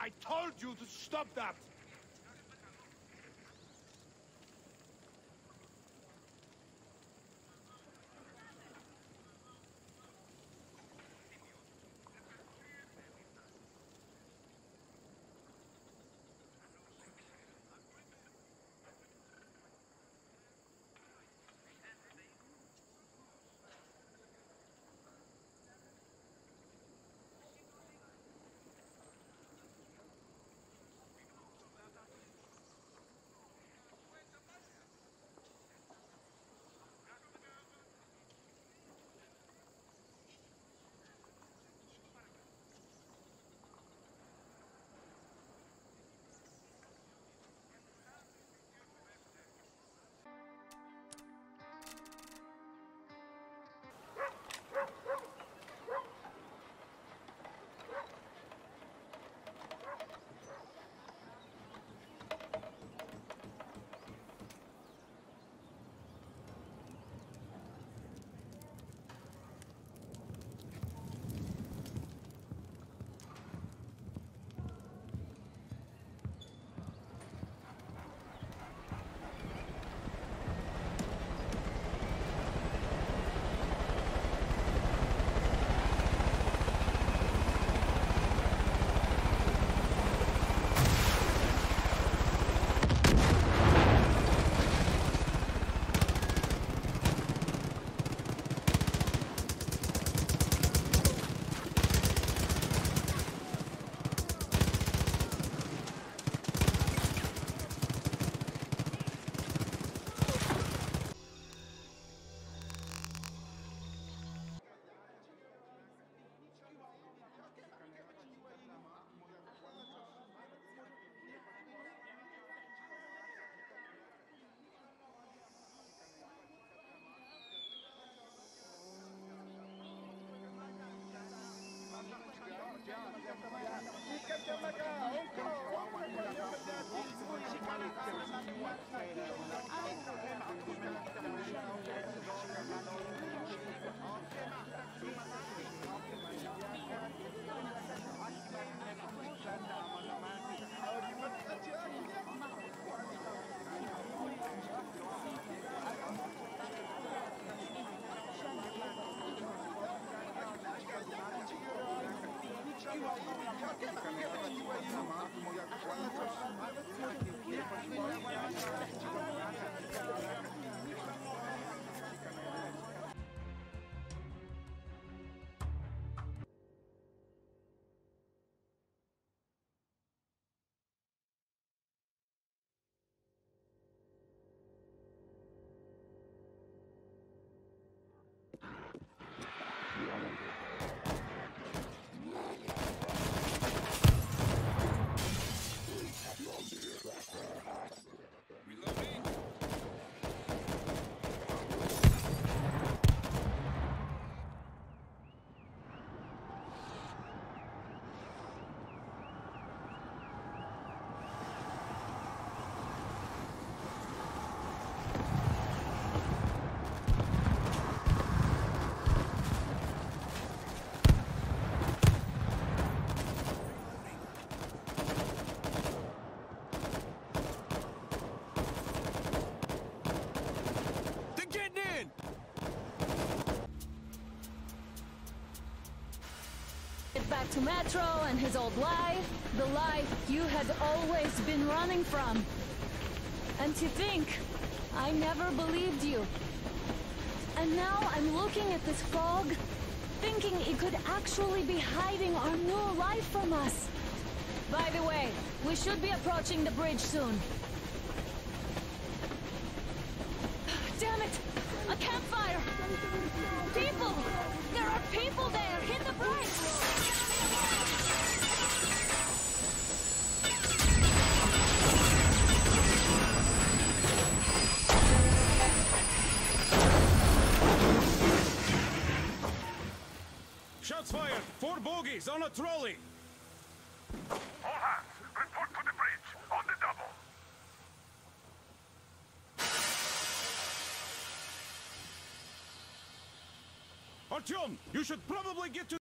I told you to stop that! Fica até legal. Getting in! Back to Metro and his old life, the life you had always been running from. And to think, I never believed you. And now I'm looking at this fog, thinking it could actually be hiding our new life from us. By the way, we should be approaching the bridge soon. Damn it! A campfire! People! There are people there! Hit the brakes! Four bogies on a trolley! All hands, report to the bridge, on the double. Artyom, you should probably get to